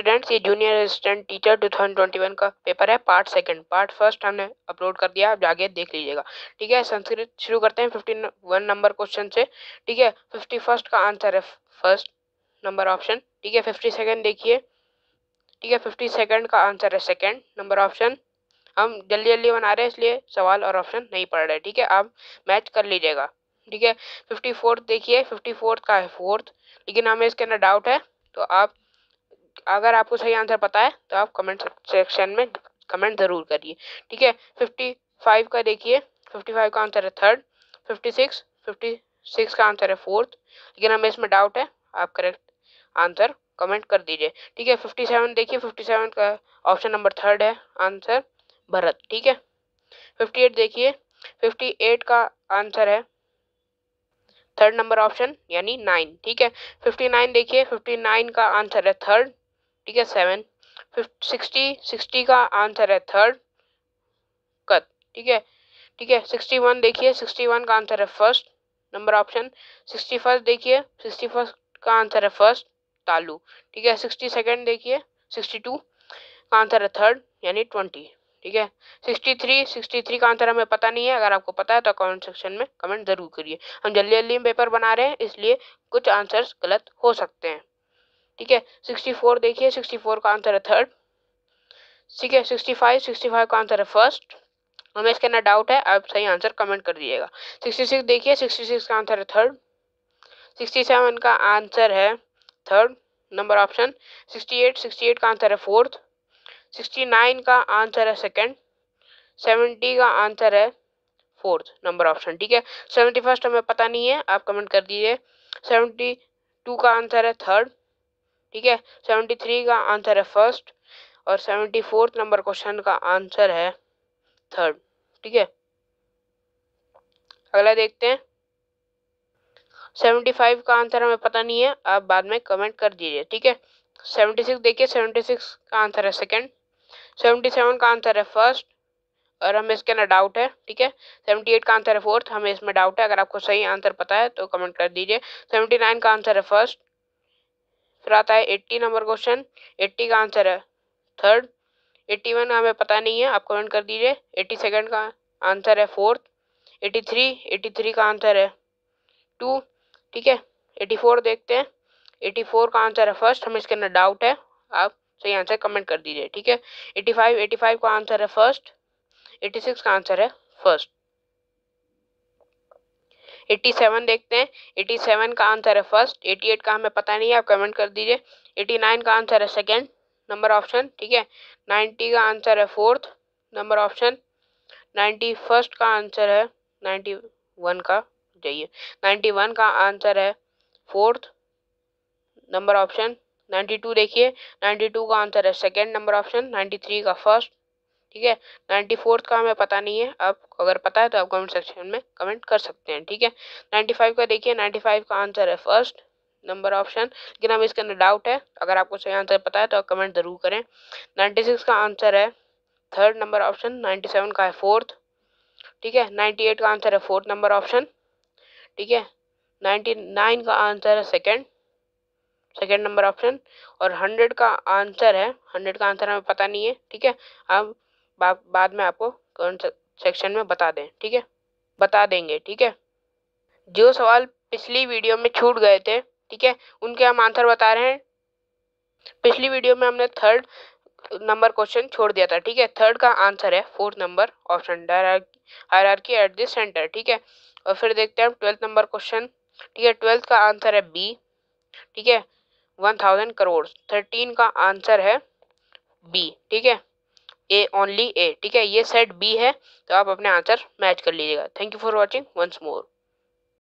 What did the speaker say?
Students ये junior assistant teacher 2021 का paper है पार्ट सेकंड पार्ट फ़र्स्ट हमने अपलोड कर दिया आप जाके देख लीजिएगा। ठीक है, संस्कृत शुरू करते हैं फिफ्टी वन नंबर क्वेश्चन से। ठीक है फिफ्टी फ़र्स्ट का आंसर है फ़र्स्ट नंबर ऑप्शन ठीक है फिफ्टी सेकेंड देखिए। ठीक है फिफ्टी सेकेंड का आंसर है सेकेंड नंबर ऑप्शन हम जल्दी जल्दी बना रहे हैं, इसलिए सवाल और ऑप्शन नहीं पढ़ रहे। ठीक है, आप मैच कर लीजिएगा। ठीक है फिफ्टी फोर्थ देखिए फिफ्टी फोर्थ का है फोर्थ लेकिन हमें इसके अंदर डाउट है तो आप अगर आपको सही आंसर पता है तो आप कमेंट सेक्शन में कमेंट ज़रूर करिए। ठीक है? फिफ्टी फाइव का देखिए। फिफ्टी फाइव का आंसर है third fifty six fifty six का आंसर है फोर्थ लेकिन हमें इसमें डाउट है, आप करेक्ट आंसर कमेंट कर दीजिए। ठीक है? फिफ्टी सेवन देखिए फिफ्टी सेवन का ऑप्शन नंबर थर्ड है आंसर भरत। ठीक है? फिफ्टी एट देखिए। फिफ्टी एट का आंसर है थर्ड नंबर ऑप्शन यानी नाइन ठीक है? फिफ्टी नाइन देखिए फिफ्टी नाइन का आंसर है थर्ड ठीक है सेवन सिक्सटी सिक्सटी का आंसर है थर्ड कत ठीक है? ठीक है सिक्सटी वन देखिए सिक्सटी वन का आंसर है first number option sixty first देखिए सिक्सटी फ़र्स्ट का आंसर है फ़र्स्ट तालू. ठीक है सिक्सटी सेकेंड देखिए सिक्सटी टू का आंसर है थर्ड यानी ट्वेंटी ठीक है? सिक्सटी थ्री सिक्सटी थ्री का आंसर हमें पता नहीं है, अगर आपको पता है तो कमेंट सेक्शन में कमेंट ज़रूर करिए. हम जल्दी जल्दी पेपर बना रहे हैं, इसलिए कुछ आंसर्स गलत हो सकते हैं. ठीक है? सिक्सटी फोर देखिए सिक्सटी फोर का आंसर है थर्ड ठीक है? सिक्सटी फाइव सिक्सटी फाइव का आंसर है फ़र्स्ट हमें इसके अंदर डाउट है, आप सही आंसर कमेंट कर दीजिएगा. सिक्सटी सिक्स देखिए सिक्सटी सिक्स का आंसर है थर्ड सिक्सटी सेवन का आंसर है third number option sixty eight sixty eight का आंसर है फोर्थ सिक्सटी नाइन का आंसर है सेकेंड सेवेंटी का आंसर है फोर्थ नंबर ऑप्शन ठीक है? सेवेंटी फ़र्स्ट हमें पता नहीं है, आप कमेंट कर दीजिए. सेवेंटी टू का आंसर है थर्ड ठीक है? सेवेंटी थ्री का आंसर है फ़र्स्ट और सेवेंटी फोर्थ नंबर क्वेश्चन का आंसर है थर्ड ठीक है? अगला देखते हैं। सेवेंटी फाइव का आंसर हमें पता नहीं है, आप बाद में कमेंट कर दीजिए, ठीक है? सेवेंटी सिक्स देखिए सेवेंटी सिक्स का आंसर है सेकेंड सेवेंटी सेवन का आंसर है फ़र्स्ट और हमें इसके अंदर डाउट है, ठीक है? सेवेंटी एट का आंसर है फोर्थ हमें इसमें डाउट है, अगर आपको सही आंसर पता है तो कमेंट कर दीजिए। सेवेंटी नाइन का आंसर है फ़र्स्ट फिर आता है एट्टी नंबर क्वेश्चन एट्टी का आंसर है। थर्ड एट्टी वन हमें पता नहीं है, आप कमेंट कर दीजिए। एट्टी सेकेंड का आंसर है fourth eighty three eighty three का आंसर है टू ठीक है? एटी फोर देखते हैं। एटी फोर का आंसर है फ़र्स्ट हमें इसके अंदर डाउट है। आप सही आंसर कमेंट कर दीजिए, ठीक है? एटी फाइव एटी फाइव का आंसर है फ़र्स्ट एटी सिक्स का आंसर है फ़र्स्ट एट्टी सेवन देखते हैं। एट्टी सेवन का आंसर है फ़र्स्ट, एटी एट का हमें पता नहीं है, आप कमेंट कर दीजिए। एटी नाइन का आंसर है सेकेंड, नंबर ऑप्शन, ठीक है। नाइन्टी का आंसर है fourth, number option. Ninety first का आंसर है नाइन्टी वन का, जाइए। नाइन्टी वन का आंसर है fourth, number option. Ninety two देखिए नाइन्टी टू का आंसर है second, number option. Ninety three का फ़र्स्ट ठीक है? नाइन्टी फोर्थ का हमें पता नहीं है। आप अगर पता है तो आप कमेंट सेक्शन में कमेंट कर सकते हैं, ठीक है? नाइन्टी फाइव का देखिए नाइन्टी फाइव का आंसर है फ़र्स्ट नंबर ऑप्शन लेकिन हमें इसके अंदर डाउट है। अगर आपको सही आंसर पता है तो आप कमेंट ज़रूर करें। नाइन्टी सिक्स का आंसर है third number option ninety seven का है फोर्थ ठीक है? नाइन्टी एट का आंसर है फोर्थ नंबर ऑप्शन ठीक है? नाइन्टी नाइन का आंसर है सेकेंड सेकेंड नंबर ऑप्शन और हंड्रेड का आंसर है हंड्रेड का आंसर हमें पता नहीं है, ठीक है? हम बा, बाद में आपको कमेंट सेक्शन में बता दें ठीक है? बता देंगे ठीक है? जो सवाल पिछली वीडियो में छूट गए थे ठीक है? उनके हम आंसर बता रहे हैं। पिछली वीडियो में हमने थर्ड नंबर क्वेश्चन छोड़ दिया था ठीक है? थर्ड का आंसर है fourth number option hierarchy at this centre ठीक है? और फिर देखते हैं ट्वेल्थ नंबर क्वेश्चन ठीक है? ट्वेल्थ का आंसर है बी ठीक है? वन थाउज़ेंड करोड़ थर्टीन का आंसर है बी ठीक है? ए ओनली ए ठीक है? ये सेट बी है तो आप अपने आंसर मैच कर लीजिएगा। Thank you for watching once more